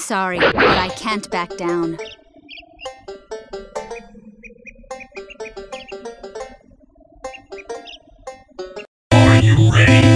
sorry, but I can't back down. Are you ready?